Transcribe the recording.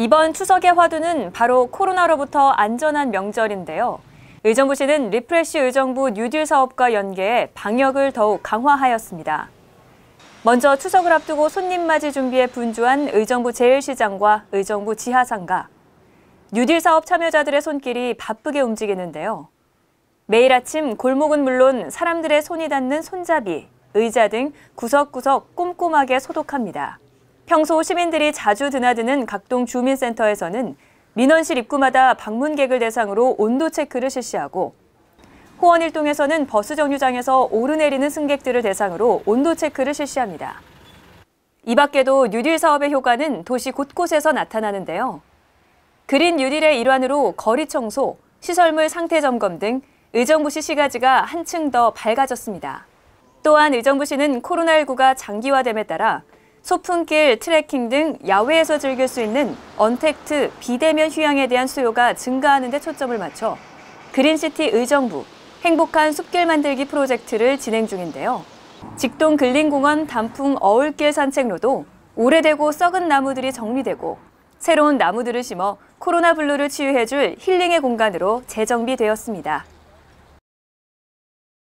이번 추석의 화두는 바로 코로나로부터 안전한 명절인데요. 의정부시는 리프레시 의정부 뉴딜 사업과 연계해 방역을 더욱 강화하였습니다. 먼저 추석을 앞두고 손님 맞이 준비에 분주한 의정부 제1시장과 의정부 지하상가. 뉴딜 사업 참여자들의 손길이 바쁘게 움직이는데요. 매일 아침 골목은 물론 사람들의 손이 닿는 손잡이, 의자 등 구석구석 꼼꼼하게 소독합니다. 평소 시민들이 자주 드나드는 각동 주민센터에서는 민원실 입구마다 방문객을 대상으로 온도 체크를 실시하고 호원일동에서는 버스 정류장에서 오르내리는 승객들을 대상으로 온도 체크를 실시합니다. 이 밖에도 뉴딜 사업의 효과는 도시 곳곳에서 나타나는데요. 그린 뉴딜의 일환으로 거리 청소, 시설물 상태 점검 등 의정부시 시가지가 한층 더 밝아졌습니다. 또한 의정부시는 코로나19가 장기화됨에 따라 소풍길, 트레킹 등 야외에서 즐길 수 있는 언택트, 비대면 휴양에 대한 수요가 증가하는 데 초점을 맞춰 그린시티 의정부, 행복한 숲길 만들기 프로젝트를 진행 중인데요. 직동 근린공원 단풍 어울길 산책로도 오래되고 썩은 나무들이 정리되고 새로운 나무들을 심어 코로나 블루를 치유해줄 힐링의 공간으로 재정비되었습니다.